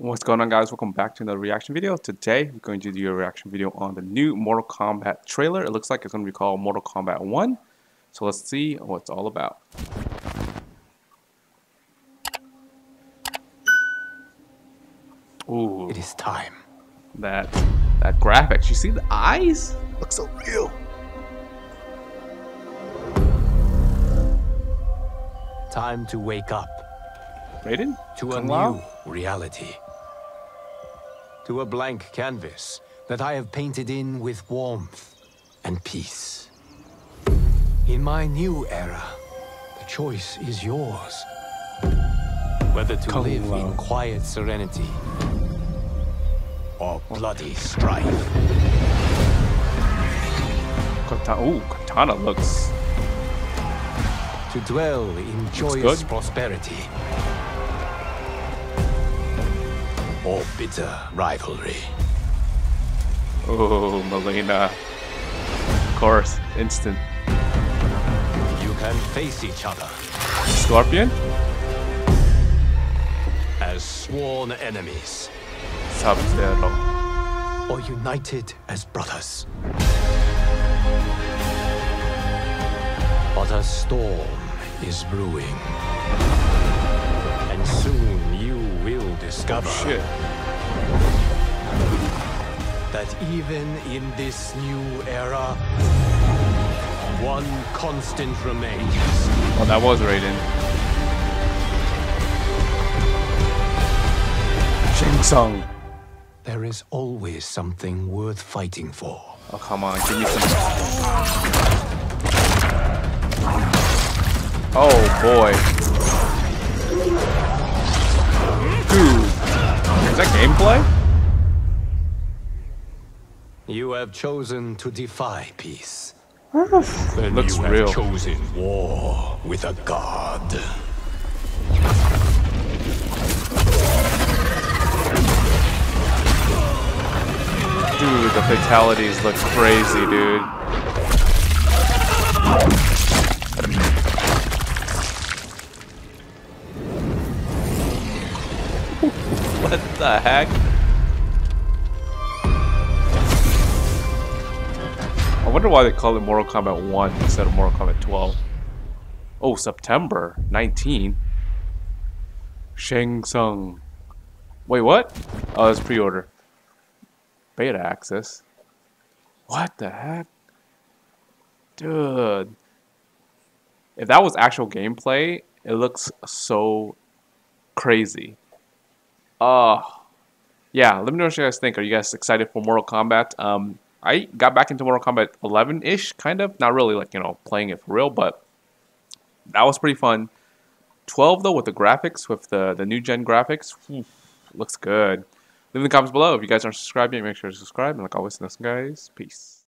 What's going on guys? Welcome back to another reaction video. Today we're going to do a reaction video on the new Mortal Kombat trailer. It looks like it's going to be called Mortal Kombat 1. So let's see what it's all about. Ooh. It is time. That that graphics. You see the eyes? Looks so real. Time to wake up. Raiden? To a new reality. To a blank canvas that I have painted in with warmth and peace. In my new era, the choice is yours. Whether to Kung live in quiet serenity or bloody strife. Kitana. Ooh, Kitana looks. To dwell in joyous good. prosperity or bitter rivalry. Oh, Mileena. Of course, instant. You can face each other Scorpion? as sworn enemies Sub-Zero. or united as brothers. But a storm is brewing. And soon you will oh, discover Shit. That even in this new era, one constant remains. Oh, that was Raiden. Shang Tsung. There is always something worth fighting for. Oh, come on. Give me some. Oh, boy. Dude. Is that gameplay? You have chosen to defy peace. It looks you real. have chosen war with a god. Dude, the fatalities look crazy, dude. what the heck? I wonder why they call it Mortal Kombat 1 instead of Mortal Kombat 12. Oh, September 19. Shang Tsung. Wait, what? Oh, it's pre-order. Beta access. What the heck? Dude. If that was actual gameplay, it looks so crazy. Uh yeah, let me know what you guys think. Are you guys excited for Mortal Kombat? Um I got back into Mortal Kombat 11-ish, kind of. Not really like, you know, playing it for real, but that was pretty fun. 12 though with the graphics, with the the new gen graphics, looks good. Leave in the comments below if you guys aren't subscribed yet. Make sure to subscribe. And like always, listen, guys. Peace.